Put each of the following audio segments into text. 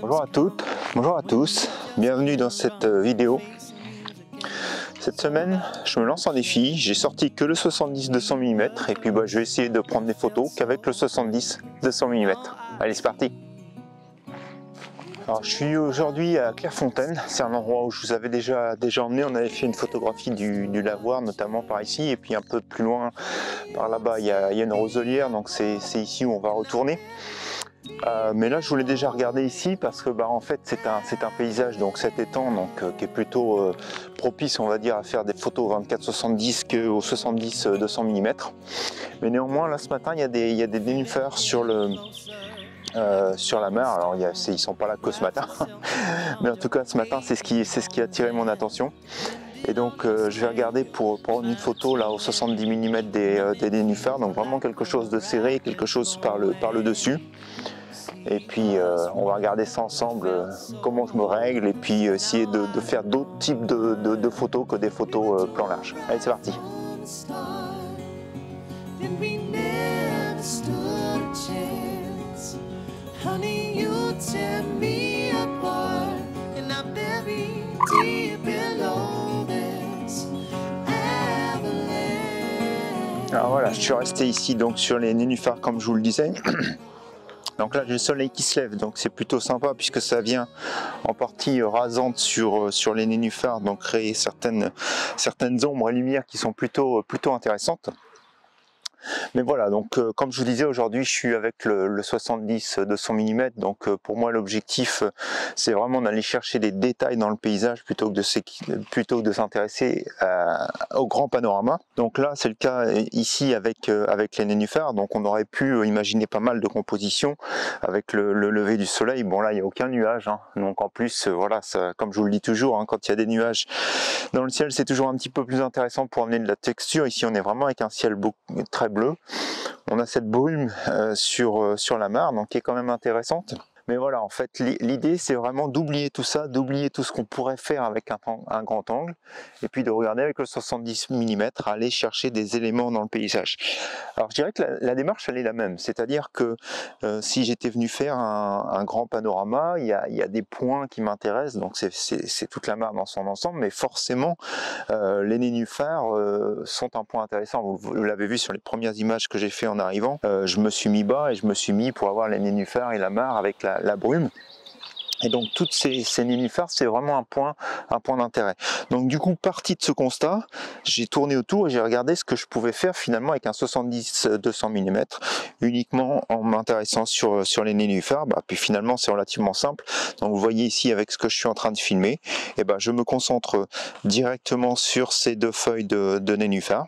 Bonjour à toutes, bonjour à tous, bienvenue dans cette euh, vidéo. Cette semaine, je me lance en défi, j'ai sorti que le 70-200 mm et puis bah, je vais essayer de prendre des photos qu'avec le 70-200 mm. Allez, c'est parti alors, je suis aujourd'hui à Clairefontaine, c'est un endroit où je vous avais déjà, déjà emmené, on avait fait une photographie du, du lavoir, notamment par ici, et puis un peu plus loin, par là-bas, il, y a il y a une roselière, donc c'est ici où on va retourner. Euh, mais là, je voulais déjà regarder ici parce que, bah, en fait, c'est un, un paysage, donc cet étang, donc, euh, qui est plutôt euh, propice, on va dire, à faire des photos 24-70 qu'au 70-200 mm. Mais néanmoins, là, ce matin, il y a des, il y a des nénuphars sur le, euh, sur la mer. Alors, il y ils sont pas là que ce matin, mais en tout cas, ce matin, c'est ce qui, a attiré mon attention. Et donc, euh, je vais regarder pour prendre une photo là au 70 mm des, euh, nénuphars. Donc, vraiment quelque chose de serré, quelque chose par le, dessus. Et puis, euh, on va regarder ça ensemble, comment je me règle, et puis essayer de, faire d'autres types de, photos que des photos plan large. Allez, c'est parti. Alors voilà, je suis resté ici donc sur les nénuphars comme je vous le disais. Donc là j'ai le soleil qui se lève, donc c'est plutôt sympa puisque ça vient en partie rasante sur, euh, sur les nénuphars, donc créer certaines, certaines ombres et lumières qui sont plutôt, euh, plutôt intéressantes. Mais voilà, donc euh, comme je vous disais aujourd'hui, je suis avec le, le 70-200 mm, donc euh, pour moi l'objectif euh, c'est vraiment d'aller chercher des détails dans le paysage plutôt que de s'intéresser au grand panorama. Donc là c'est le cas ici avec, les nénuphars, donc on aurait pu imaginer pas mal de compositions avec le, le lever du soleil. Bon là il n'y a aucun nuage, hein. donc en plus voilà, comme je vous le dis toujours, hein, quand il y a des nuages dans le ciel c'est toujours un petit peu plus intéressant pour amener de la texture. Ici on est vraiment avec un ciel beau- très On a cette brume euh, sur, euh, sur la mare, donc qui est quand même intéressante. Mais voilà, en fait, l'i- l'idée, c'est vraiment d'oublier tout ça, d'oublier tout ce qu'on pourrait faire avec un, grand angle, et puis de regarder avec le 70 mm, aller chercher des éléments dans le paysage. Alors, je dirais que la, démarche, elle est la même. C'est-à-dire que euh, si j'étais venu faire un, grand panorama, il y a, des points qui m'intéressent, donc c'est- toute la mare dans son ensemble, mais forcément, euh, les nénuphars euh, sont un point intéressant. Vous, vous l'avez vu sur les premières images que j'ai fait en arrivant. Je me suis mis bas et je me suis mis pour avoir les nénuphars et la mare avec la, la brume. Et donc toutes ces, nénuphars, c'est vraiment un point, un point d'intérêt. Donc du coup, parti de ce constat, j'ai tourné autour et j'ai regardé ce que je pouvais faire finalement avec un 70-200 mm, uniquement en m'intéressant sur, sur les nénuphars. Bah, puis finalement, c'est relativement simple. Donc vous voyez ici avec ce que je suis en train de filmer, et ben je me concentre directement sur ces deux feuilles de, de nénuphars.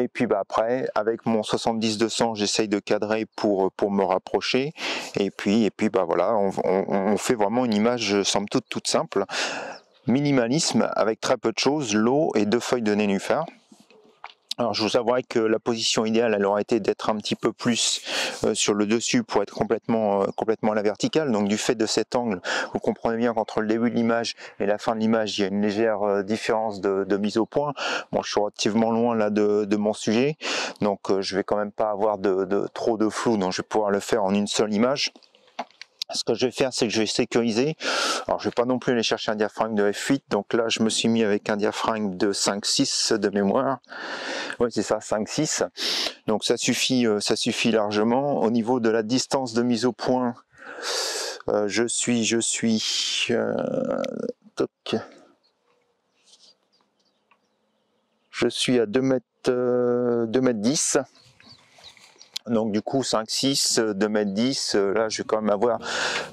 Et puis bah après, avec mon 70-200, j'essaye de cadrer pour, pour me rapprocher. Et puis, et puis bah voilà, on, fait vraiment une image, somme toute, toute simple. Minimalisme avec très peu de choses, l'eau et deux feuilles de nénuphar. Alors je vous avouerai que la position idéale, elle aurait été d'être un petit peu plus euh, sur le dessus pour être complètement, euh, complètement à la verticale. Donc du fait de cet angle, vous comprenez bien qu'entre le début de l'image et la fin de l'image, il y a une légère euh, différence de, mise au point. Bon, je suis relativement loin là de, mon sujet, donc je vais quand même pas avoir de- trop de flou, donc je vais pouvoir le faire en une seule image. Ce que je vais faire, c'est que je vais sécuriser. Alors, je vais pas non plus aller chercher un diaphragme de F8. Donc là, je me suis mis avec un diaphragme de 5-6 de mémoire. Oui, c'est ça, 5-6. Donc ça suffit, euh, ça suffit largement. Au niveau de la distance de mise au point, euh, je suis, je suis, euh, toc. Je suis à 2 mètres, euh, 2 mètres 10. Donc du coup 5, 6, 2 mètres 10, euh, là je vais quand même avoir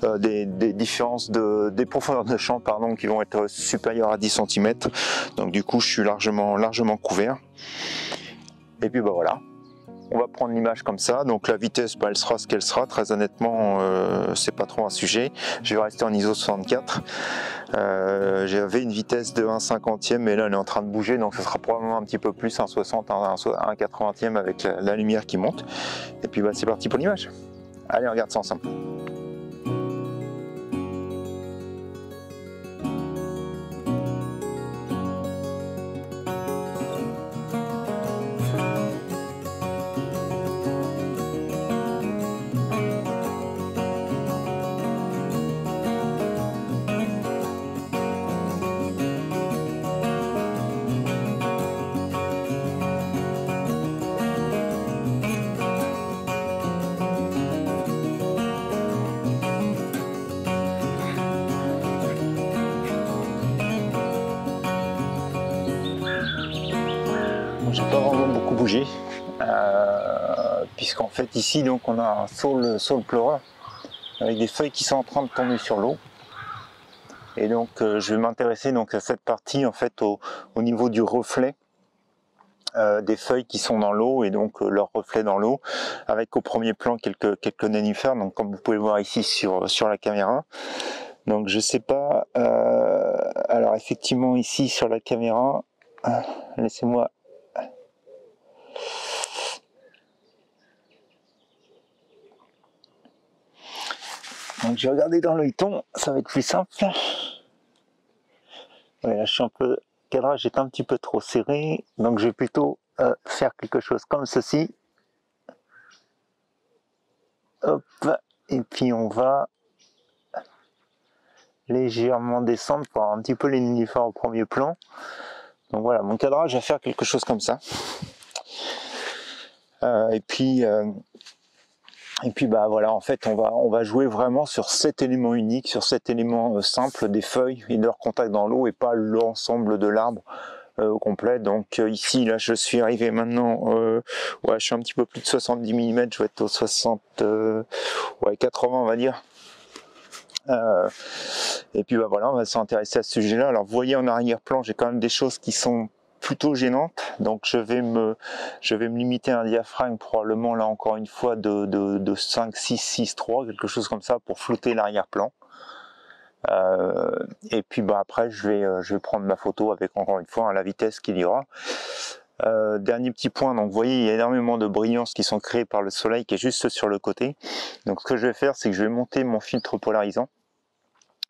euh, des, des différences de des profondeurs de champ pardon qui vont être supérieures à 10 cm. Donc du coup je suis largement largement couvert. Et puis bah voilà. On va prendre l'image comme ça, donc la vitesse bah, elle sera ce qu'elle sera, très honnêtement euh, c'est pas trop un sujet, je vais rester en ISO 64, euh, j'avais une vitesse de 1 cinquantième mais là elle est en train de bouger. Donc ce sera probablement un petit peu plus, un 60, un, un 80e avec la, la lumière qui monte, et puis bah, c'est parti pour l'image. Allez on regarde ça ensemble. Ici donc on a un saule, saule pleureur avec des feuilles qui sont en train de tomber sur l'eau. Et donc euh, je vais m'intéresser donc à cette partie en fait au, niveau du reflet euh, des feuilles qui sont dans l'eau et donc leur reflet dans l'eau avec au premier plan quelques quelques nénuphars donc comme vous pouvez voir ici sur sur la caméra donc je sais pas alors effectivement ici sur la caméra laissez-moi Donc je vais regarder dans l'œilleton, ça va être plus simple. Là je suis un peu, le cadrage est un petit peu trop serré, donc je vais plutôt euh, faire quelque chose comme ceci. Hop, et puis on va légèrement descendre pour avoir un petit peu les nénuphars au premier plan. Donc voilà, mon cadrage va faire quelque chose comme ça. Euh, et puis euh, et puis bah voilà, en fait, on va on va jouer vraiment sur cet élément unique, sur cet élément euh, simple des feuilles et de leur contact dans l'eau et pas l'ensemble de l'arbre euh, au complet. Donc euh, ici, là, je suis arrivé maintenant, ouais, je suis un petit peu plus de 70 mm, je vais être au 60, ouais, 80 on va dire. et puis bah voilà, on va s'intéresser à ce sujet-là. Alors vous voyez en arrière-plan, j'ai quand même des choses qui sont plutôt gênante. Donc je vais me, limiter à un diaphragme probablement là encore une fois de, de, 5, 6, 6, 3, quelque chose comme ça pour flouter l'arrière-plan. Euh, et puis bah après je vais, euh, je vais prendre ma photo avec encore une fois hein, la vitesse qu'il y aura. Euh, dernier petit point, donc vous voyez il y a énormément de brillance qui sont créées par le soleil qui est juste sur le côté. Donc ce que je vais faire c'est que je vais monter mon filtre polarisant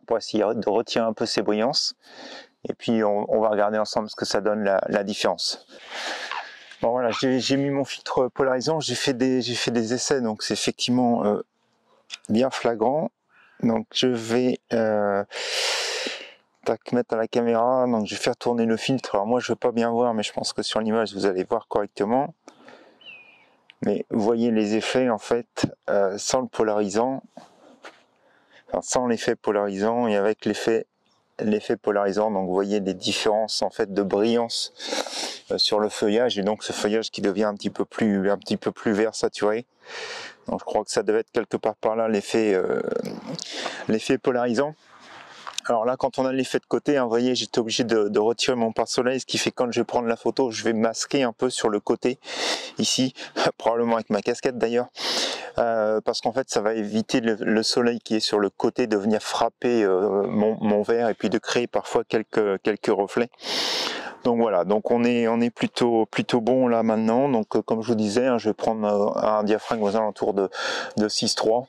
pour essayer de retirer un peu ces brillances et puis on, va regarder ensemble ce que ça donne la, différence. Bon voilà, j'ai mis mon filtre polarisant, j'ai fait des essais, donc c'est effectivement euh, bien flagrant. Donc je vais euh, mettre à la caméra, donc je vais faire tourner le filtre. Alors moi je ne veux pas bien voir, mais je pense que sur l'image vous allez voir correctement. Mais vous voyez les effets en fait euh, sans le polarisant, sans l'effet polarisant et avec l'effet l'effet polarisant. Donc vous voyez les différences en fait de brillance euh, sur le feuillage et donc ce feuillage qui devient un petit peu plus un petit peu plus vert saturé. Donc je crois que ça devait être quelque part par là l'effet euh, l'effet polarisant. Alors là, quand on a l'effet de côté, hein, vous voyez, j'étais obligé de, retirer mon pare-soleil, ce qui fait que quand je vais prendre la photo, je vais masquer un peu sur le côté, ici, probablement avec ma casquette d'ailleurs, euh, parce qu'en fait, ça va éviter le, soleil qui est sur le côté de venir frapper euh, mon, verre et puis de créer parfois quelques, quelques reflets. Donc voilà, donc on est plutôt plutôt bon là maintenant. Donc euh, comme je vous disais, hein, je vais prendre un diaphragme aux alentours de, de 6.3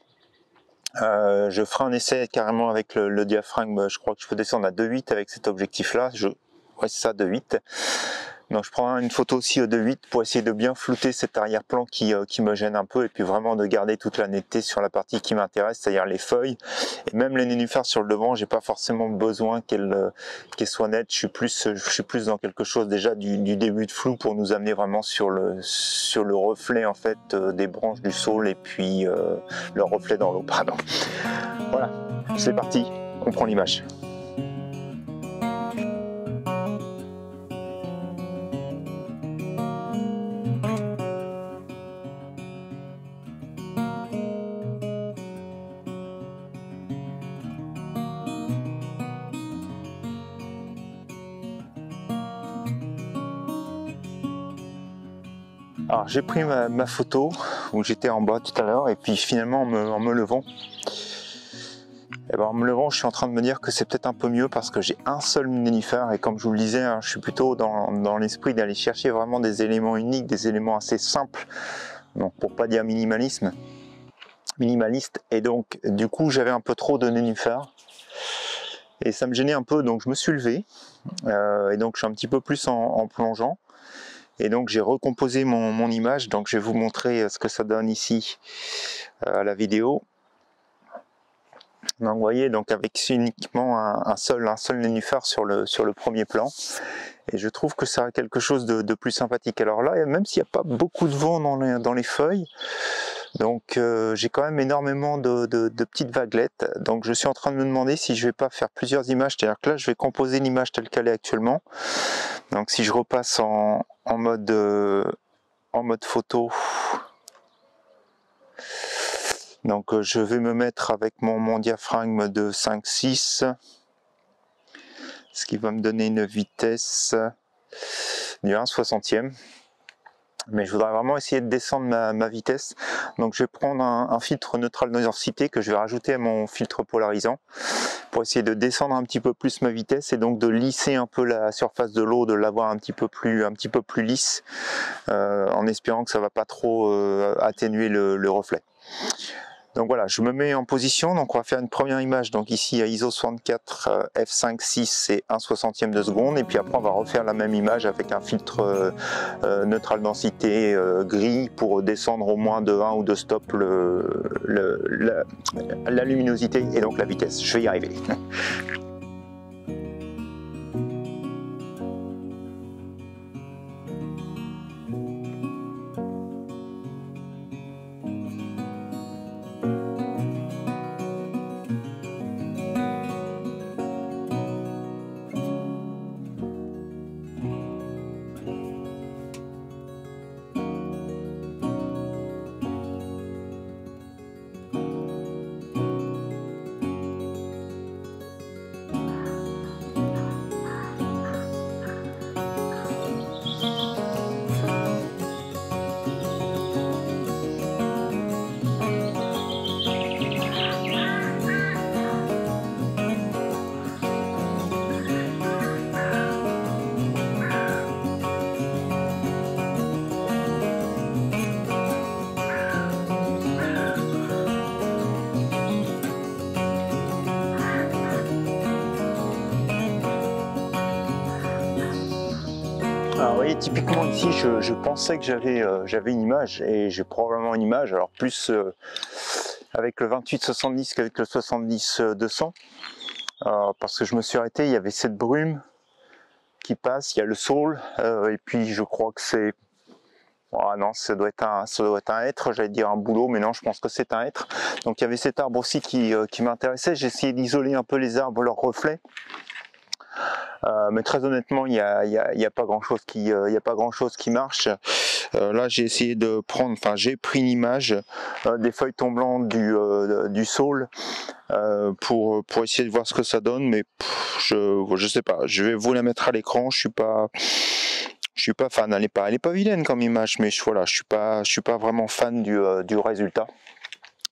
euh, je ferai un essai carrément avec le, diaphragme, je crois que je peux descendre à 2.8 avec cet objectif là, je, ouais c'est ça 2.8 donc je prends une photo aussi de 8 pour essayer de bien flouter cet arrière-plan qui, euh, qui me gêne un peu et puis vraiment de garder toute la netteté sur la partie qui m'intéresse, c'est-à-dire les feuilles et même les nénuphars sur le devant, j'ai pas forcément besoin qu'elles euh, soient nettes. Je suis plus je suis plus dans quelque chose déjà du, du, début de flou pour nous amener vraiment sur le sur le reflet en fait euh, des branches du sol et puis le reflet dans l'eau. Pardon. Voilà, c'est parti, on prend l'image. J'ai pris ma, photo où j'étais en bas tout à l'heure et puis finalement en me, levant, eh ben, en me levant je suis en train de me dire que c'est peut-être un peu mieux parce que j'ai un seul nénuphar et comme je vous le disais hein, je suis plutôt dans, l'esprit d'aller chercher vraiment des éléments uniques, des éléments assez simples, donc pour pas dire minimalisme, minimaliste et donc du coup j'avais un peu trop de nénuphars et ça me gênait un peu donc je me suis levé euh, et donc je suis un petit peu plus en plongeant et donc j'ai recomposé mon, image, donc je vais vous montrer euh, ce que ça donne ici euh, à la vidéo. Donc vous voyez, donc avec uniquement un, seul, un seul nénuphar sur le, sur le premier plan. Et je trouve que ça a quelque chose de, plus sympathique. Alors là, même s'il n'y a pas beaucoup de vent dans les, dans les feuilles, Donc euh, j'ai quand même énormément de, petites vaguelettes. Donc je suis en train de me demander si je vais pas faire plusieurs images. C'est-à-dire que là je vais composer l'image telle qu'elle est actuellement. Donc si je repasse en, mode euh, mode photo. Donc euh, je vais me mettre avec mon, mon diaphragme de 5-6 ce qui va me donner une vitesse du 1 60e mais je voudrais vraiment essayer de descendre ma, vitesse. Donc je vais prendre un, filtre neutral densité que je vais rajouter à mon filtre polarisant pour essayer de descendre un petit peu plus ma vitesse et donc de lisser un peu la surface de l'eau, de l'avoir un petit peu plus un petit peu plus lisse, euh, en espérant que ça va pas trop euh, atténuer le reflet. Donc voilà, je me mets en position, donc on va faire une première image, donc ici à ISO 64 f5.6 et 1 60e de seconde, et puis après on va refaire la même image avec un filtre euh, euh, neutral densité euh, gris pour descendre au moins de 1 ou 2 stops la luminosité et donc la vitesse. Je vais y arriver. typiquement ici, je, pensais que euh, j'avais une image et j'ai probablement une image, alors plus euh, avec le 28-70 qu'avec le 70-200, euh, parce que je me suis arrêté, il y avait cette brume qui passe, il y a le sol, et puis je crois que c'est... Ah non, ça doit être un, ça doit être un être, j'allais dire un boulot, mais non, je pense que c'est un être. Donc il y avait cet arbre aussi qui, qui m'intéressait, j'ai essayé d'isoler un peu les arbres, leurs reflets, euh, mais très honnêtement, il n'y a, a, pas grand chose qui, euh, a pas grand chose qui marche. Euh, là, j'ai essayé de prendre, enfin, j'ai pris une image des feuilles tomblantes du, saule pour, pour essayer de voir ce que ça donne, mais je, je sais pas. Je vais vous la mettre à l'écran. Je suis pas je suis pas fan, elle est pas, pas vilaine comme image, mais je, voilà, je suis pas, je suis pas vraiment fan du, du résultat.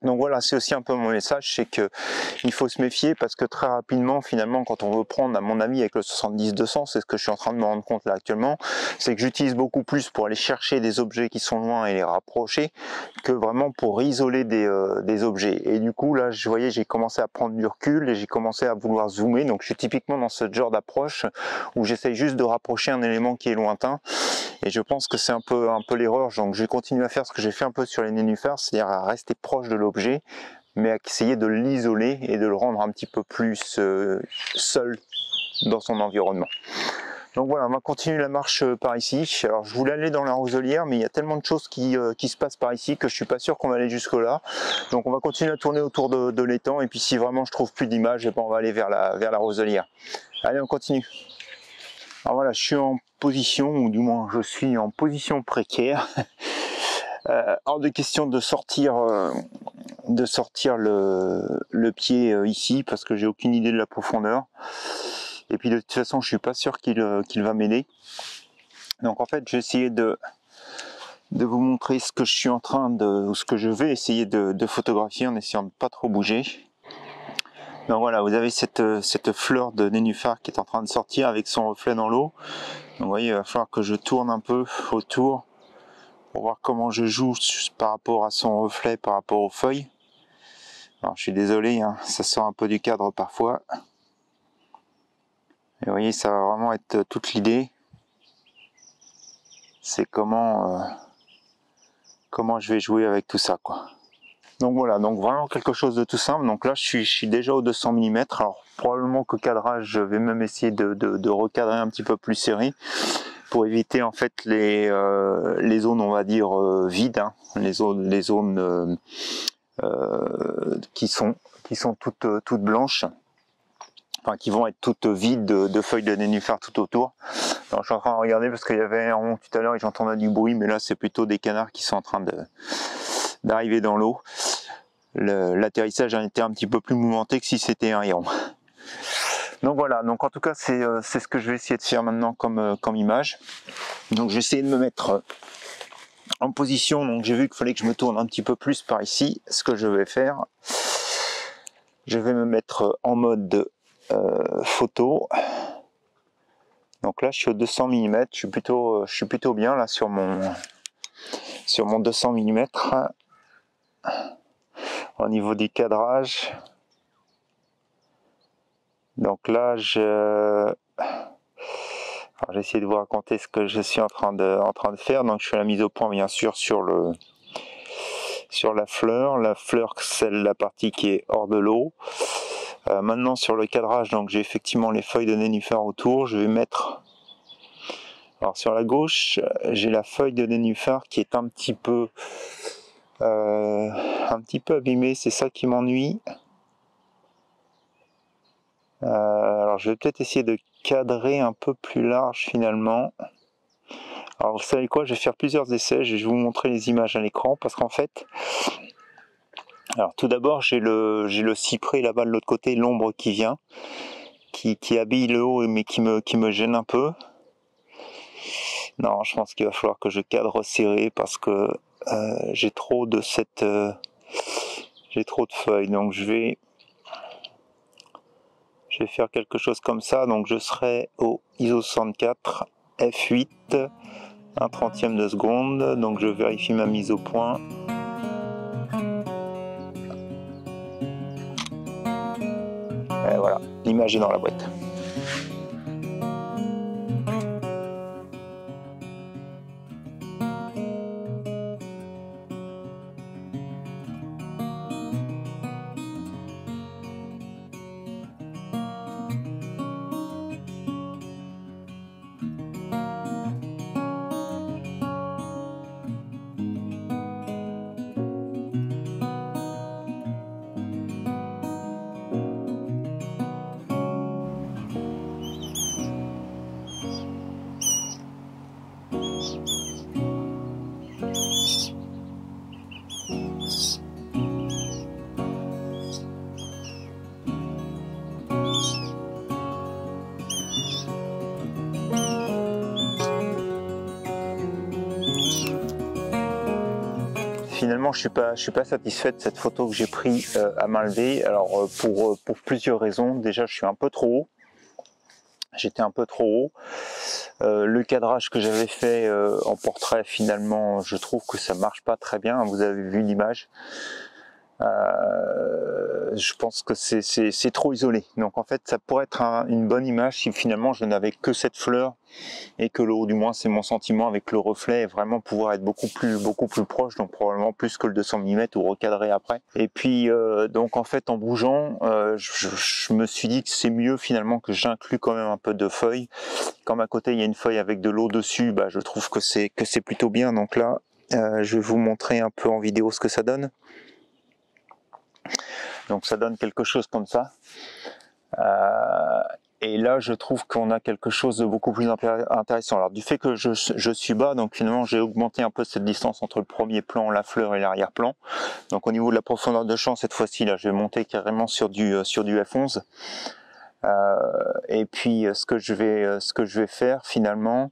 Donc voilà, c'est aussi un peu mon message, c'est que il faut se méfier parce que très rapidement, finalement, quand on veut prendre, à mon avis, avec le 70-200, c'est ce que je suis en train de me rendre compte là actuellement, c'est que j'utilise beaucoup plus pour aller chercher des objets qui sont loin et les rapprocher que vraiment pour isoler des, euh, des objets. Et du coup, là, je voyais, j'ai commencé à prendre du recul et j'ai commencé à vouloir zoomer. Donc je suis typiquement dans ce genre d'approche où j'essaye juste de rapprocher un élément qui est lointain. Et je pense que c'est un peu, un peu l'erreur. Donc je vais continuer à faire ce que j'ai fait un peu sur les nénuphars, c'est-à-dire à rester proche de l'objet objet, mais à essayer de l'isoler et de le rendre un petit peu plus euh, seul dans son environnement. Donc voilà, on va continuer la marche euh, par ici. Alors je voulais aller dans la roselière, mais il y a tellement de choses qui, euh, se passent par ici que je suis pas sûr qu'on va aller jusque là. Donc on va continuer à tourner autour de, l'étang et puis si vraiment je trouve plus d'images, eh ben, on va aller vers la, vers la roselière. Allez, on continue. Alors voilà, je suis en position, ou du moins je suis en position précaire. Euh, hors de question de sortir, euh, le, pied euh, ici parce que j'ai aucune idée de la profondeur. Et puis de toute façon, je suis pas sûr qu'il va m'aider. Donc en fait, j'ai essayé de, de vous montrer ce que je suis en train de, ou ce que je vais essayer de, photographier en essayant de pas trop bouger. Donc voilà, vous avez cette, fleur de nénuphar qui est en train de sortir avec son reflet dans l'eau. Vous voyez, il va falloir que je tourne un peu autour pour voir comment je joue par rapport à son reflet, par rapport aux feuilles. Alors je suis désolé, hein, ça sort un peu du cadre parfois. Et vous voyez, ça va vraiment être toute l'idée. C'est comment, euh, comment je vais jouer avec tout ça, quoi. Donc voilà, donc vraiment quelque chose de tout simple. Donc là, je suis, je suis déjà au 200 mm. Alors probablement que cadrage, je vais même essayer de, de recadrer un petit peu plus serré. Pour éviter en fait les, euh, les zones on va dire vides, hein. les zones, les zones qui sont qui sont toutes toutes blanches, enfin qui vont être toutes vides de, feuilles de nénuphar tout autour. je suis en train de regarder parce qu'il y avait un rond tout à l'heure et j'entendais du bruit, mais là c'est plutôt des canards qui sont en train d'arriver dans l'eau. L'atterrissage a été un petit peu plus mouvementé que si c'était un héron. Donc voilà, donc en tout cas euh, c'est ce que je vais essayer de faire maintenant comme, euh, image. Donc je vais essayer de me mettre euh, en position, donc j'ai vu qu'il fallait que je me tourne un petit peu plus par ici. Ce que je vais faire, je vais me mettre en mode photo. Donc là je suis au 200 mm, je suis plutôt, bien là sur mon, sur mon 200 mm. Au niveau du cadrage, donc là, je... j'ai essayé de vous raconter ce que je suis en train de, faire. Donc je fais la mise au point bien sûr sur la fleur. La fleur, c'est la partie qui est hors de l'eau. Euh, maintenant sur le cadrage, donc j'ai effectivement les feuilles de nénuphar autour. Je vais mettre alors sur la gauche, j'ai la feuille de nénuphar qui est un petit peu euh, un petit peu abîmée. C'est ça qui m'ennuie. Euh, alors je vais peut-être essayer de cadrer un peu plus large finalement. Alors vous savez quoi, je vais faire plusieurs essais, je vais vous montrer les images à l'écran parce qu'en fait, alors tout d'abord j'ai le j'ai le cyprès là-bas de l'autre côté, l'ombre qui vient, qui, habille le haut mais qui me, qui me gêne un peu. Non, je pense qu'il va falloir que je cadre serré parce que euh, j'ai trop de cette euh, j'ai trop de feuilles donc je vais je vais faire quelque chose comme ça. Donc je serai au ISO 64 F8 un trentième de seconde. Donc je vérifie ma mise au point. Et voilà l'image est dans la boîte finalement, je suis pas, je suis pas satisfait de cette photo que j'ai prise euh, à main levée. Alors euh, pour euh, pour plusieurs raisons. Déjà, je suis un peu trop haut. J'étais un peu trop haut. le cadrage que j'avais fait en portrait, finalement, je trouve que ça marche pas très bien. Vous avez vu l'image. Euh, je pense que c'est trop isolé. Donc en fait, ça pourrait être une bonne image si finalement je n'avais que cette fleur et que le haut, du moins c'est mon sentiment avec le reflet, et vraiment pouvoir être beaucoup plus beaucoup plus proche, donc probablement plus que le 200 mm ou recadrer après. Et puis euh, donc en fait en bougeant, euh, je, me suis dit que c'est mieux finalement que j'inclus quand même un peu de feuilles. Comme à côté il y a une feuille avec de l'eau dessus, bah, je trouve que c'est que c'est plutôt bien. Donc là, je vais vous montrer un peu en vidéo ce que ça donne. Donc ça donne quelque chose comme ça. Euh, et là, je trouve qu'on a quelque chose de beaucoup plus intéressant. Alors, du fait que je, suis bas, donc finalement, j'ai augmenté un peu cette distance entre le premier plan, la fleur et l'arrière-plan. Donc, au niveau de la profondeur de champ, cette fois-ci, là, je vais monter carrément sur du, euh, sur du F11. Euh, et puis euh, ce que je vais euh, ce que je vais faire finalement,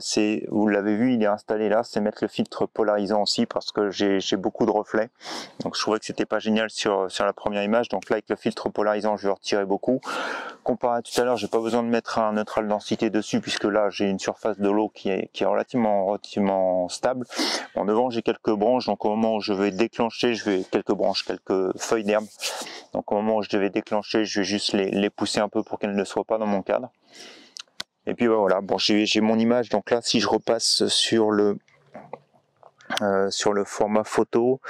c'est vous l'avez vu, il est installé là, c'est mettre le filtre polarisant aussi parce que j'ai beaucoup de reflets. Donc je trouvais que c'était pas génial sur sur la première image. Donc là avec le filtre polarisant, je vais retirer beaucoup. Comparé à tout à l'heure, j'ai pas besoin de mettre un neutral densité dessus puisque là j'ai une surface de l'eau qui est qui est relativement relativement stable. Bon devant j'ai quelques branches, donc au moment où je vais déclencher, je vais quelques branches, quelques feuilles d'herbe. Donc au moment où je devais déclencher, je vais juste les, les pousser un pour qu'elle ne soit pas dans mon cadre. Et puis voilà, bon, j'ai mon image. Donc là, si je repasse sur le euh, sur le format photo,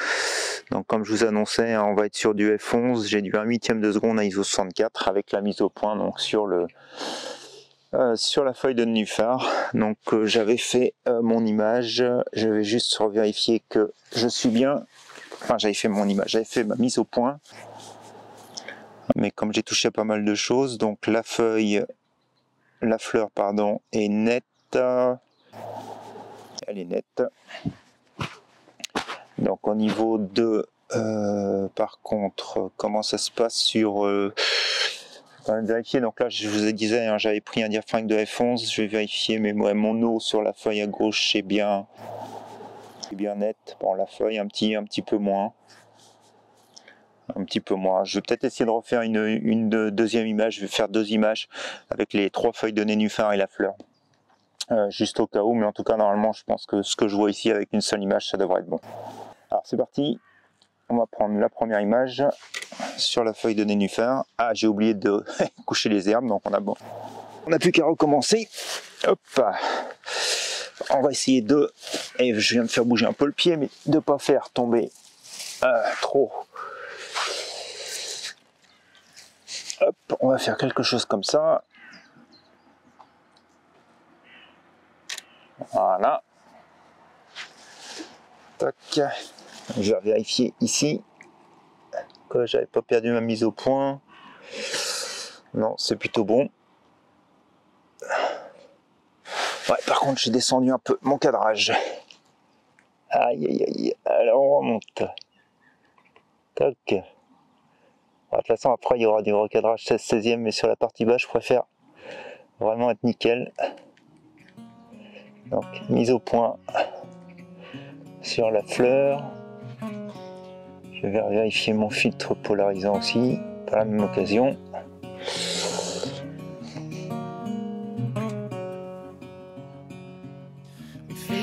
donc comme je vous annonçais, hein, on va être sur du F11. J'ai du 1 huitième de seconde à ISO 64 avec la mise au point donc sur le Euh, sur la feuille de nénuphar. Donc euh, j'avais fait mon image, je vais juste vérifier que je suis bien. Enfin j'avais fait mon image, j'avais fait ma mise au point. Mais comme j'ai touché pas mal de choses, donc la feuille, la fleur pardon, est nette. Elle est nette. Donc au niveau de par contre comment ça se passe sur vérifier? Donc là, je vous ai disais, hein, j'avais pris un diaphragme de F11. Je vais vérifier, mais mon eau sur la feuille à gauche, c'est bien, bien net. Bon, la feuille un petit, un petit peu moins. Un petit peu moins. Je vais peut-être essayer de refaire une, deuxième image. Je vais faire deux images avec les trois feuilles de nénuphar et la fleur. Euh, juste au cas où, mais en tout cas, normalement, je pense que ce que je vois ici avec une seule image, ça devrait être bon. Alors, c'est parti on va prendre la première image sur la feuille de nénuphar. Ah, j'ai oublié de coucher les herbes, donc on a bon. On n'a plus qu'à recommencer. Hop On va essayer de, et je viens de faire bouger un peu le pied, mais de ne pas faire tomber euh, trop. On va faire quelque chose comme ça. Voilà. Tac. Je vais vérifier ici que j'avais pas perdu ma mise au point. Non, c'est plutôt bon. Par contre, j'ai descendu un peu mon cadrage. Aïe, aïe, aïe. Alors, on remonte. Tac. De toute façon, après, il y aura du recadrage 16-16e, mais sur la partie basse, je préfère vraiment être nickel. Donc, mise au point sur la fleur. Je vais vérifier mon filtre polarisant aussi par la même occasion.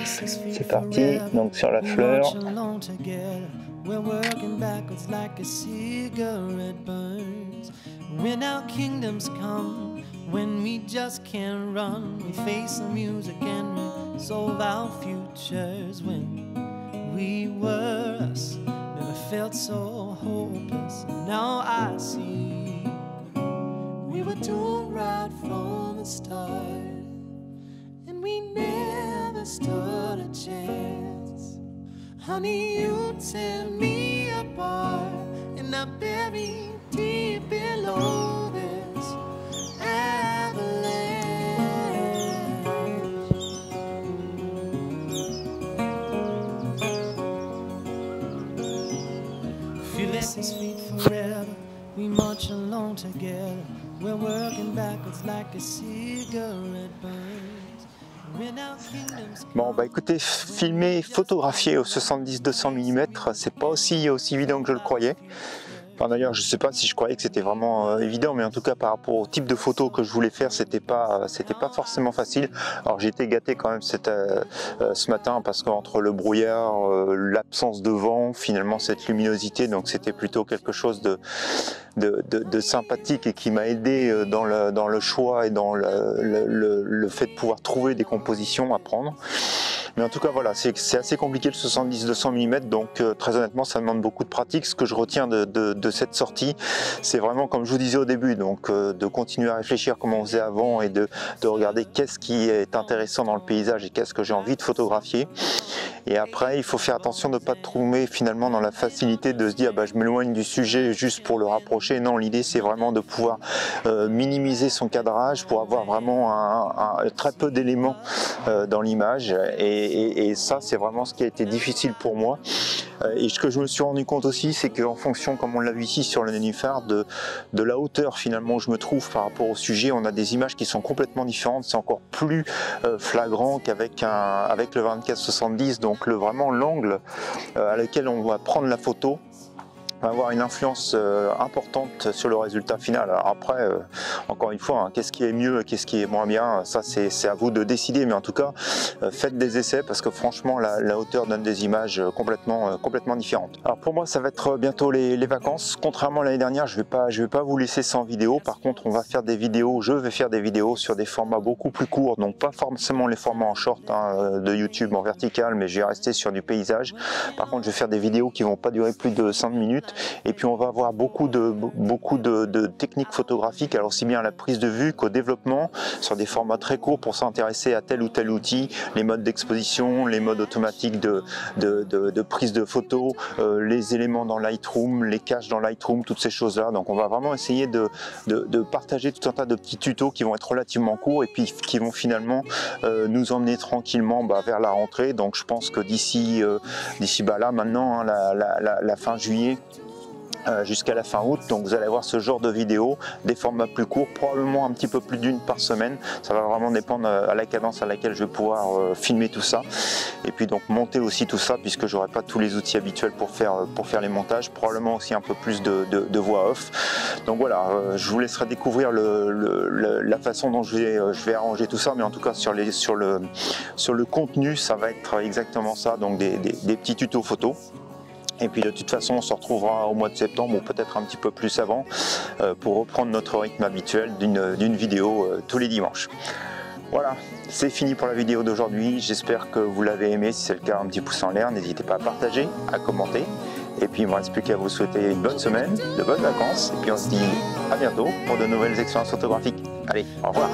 C'est parti, donc sur la fleur. We're working backwards like a cigarette burns. When our kingdoms come, when we just can't run, we face the music and we solve our futures. When we were us never felt so hopeless. Now I see we were doomed right from the start, and we never stood a chance. Honey, you tear me apart, and I bury deep below this avalanche. this is sweet forever. We march along together. We're working backwards like a cigarette burns. Bon bah écoutez, filmer, photographier au 70-200 mm, c'est pas aussi, aussi évident que je le croyais d'ailleurs, je sais pas si je croyais que c'était vraiment euh, évident, mais en tout cas par rapport au type de photos que je voulais faire, c'était pas, euh, pas forcément facile. Alors j'ai été gâté quand même euh, ce matin parce qu'entre le brouillard, l'absence de vent, finalement cette luminosité, donc c'était plutôt quelque chose de, sympathique et qui m'a aidé dans le, dans le choix et dans le fait de pouvoir trouver des compositions à prendre. Mais en tout cas, voilà, c'est assez compliqué le 70-200 mm, donc euh, très honnêtement, ça demande beaucoup de pratique. Ce que je retiens de, cette sortie, c'est vraiment, comme je vous disais au début, donc euh, de continuer à réfléchir comme on faisait avant et de, regarder qu'est-ce qui est intéressant dans le paysage et qu'est-ce que j'ai envie de photographier. Et après, il faut faire attention de ne pas trouver finalement dans la facilité de se dire, bah, je m'éloigne du sujet juste pour le rapprocher. Non, l'idée, c'est vraiment de pouvoir euh, minimiser son cadrage pour avoir vraiment un, très peu d'éléments dans l'image. Et, et, ça, c'est vraiment ce qui a été difficile pour moi. Euh, et ce que je me suis rendu compte aussi, c'est qu'en fonction, comme on l'a vu ici sur le nénuphar, de, la hauteur finalement où je me trouve par rapport au sujet, on a des images qui sont complètement différentes. C'est encore plus euh, flagrant qu'avec avec le 24-70, donc vraiment l'angle euh, à lequel on va prendre la photo va avoir une influence euh, importante sur le résultat final. Alors après, euh, encore une fois, hein, qu'est-ce qui est mieux, qu'est-ce qui est moins bien, ça c'est à vous de décider, mais en tout cas, euh, faites des essais parce que franchement, la, hauteur donne des images complètement, complètement différentes. Alors pour moi, ça va être bientôt les, vacances. Contrairement à l'année dernière, je vais pas, je vais pas vous laisser sans vidéo. Par contre, on va faire des vidéos, je vais faire des vidéos sur des formats beaucoup plus courts, donc pas forcément les formats en short hein, de YouTube en vertical, mais je vais rester sur du paysage. Par contre, je vais faire des vidéos qui vont pas durer plus de 5 minutes Et puis on va avoir beaucoup de, beaucoup de, techniques photographiques, alors aussi bien à la prise de vue qu'au développement, sur des formats très courts pour s'intéresser à tel ou tel outil, les modes d'exposition, les modes automatiques de, de, prise de photos, euh, les éléments dans Lightroom, les caches dans Lightroom, toutes ces choses-là. Donc on va vraiment essayer de, partager tout un tas de petits tutos qui vont être relativement courts et puis qui vont finalement euh, nous emmener tranquillement bah, vers la rentrée. Donc je pense que d'ici euh, d'ici bah, là maintenant, hein, la, fin juillet, jusqu'à la fin août. Donc vous allez avoir ce genre de vidéos, des formats plus courts, probablement un petit peu plus d'une par semaine. Ça va vraiment dépendre euh, à la cadence à laquelle je vais pouvoir euh, filmer tout ça. Et puis donc monter aussi tout ça puisque j'aurai pas tous les outils habituels pour faire, pour faire les montages. Probablement aussi un peu plus de, voix off. Donc voilà, je vous laisserai découvrir la façon dont je vais, je vais arranger tout ça. Mais en tout cas sur, les, sur, le, sur le contenu, ça va être exactement ça. Donc des, des petits tutos photos. Et puis de toute façon, on se retrouvera au mois de septembre ou peut-être un petit peu plus avant euh, pour reprendre notre rythme habituel d'une vidéo euh, tous les dimanches. Voilà, c'est fini pour la vidéo d'aujourd'hui. J'espère que vous l'avez aimé. Si c'est le cas, un petit pouce en l'air. N'hésitez pas à partager, à commenter. Et puis il ne me reste plus qu'à vous souhaiter une bonne semaine, de bonnes vacances. Et puis on se dit à bientôt pour de nouvelles expériences photographiques. Allez, au revoir